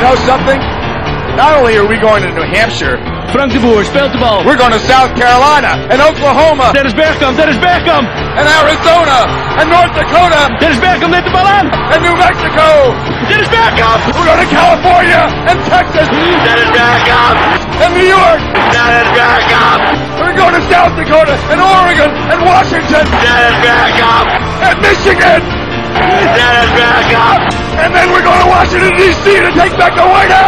You know something? Not only are we going to New Hampshire, Frank de Boer speelt de bal. we're going to South Carolina and Oklahoma Dennis Bergkamp, Dennis Bergkamp. and Arizona and North Dakota Dennis Bergkamp neemt de bal aan. and New Mexico. Dennis Bergkamp. We're going to California and Texas Dennis Bergkamp. and New York. Dennis Bergkamp. We're going to South Dakota and Oregon and Washington Dennis Bergkamp. and Michigan. Dennis Bergkamp. D.C. to take back the White House.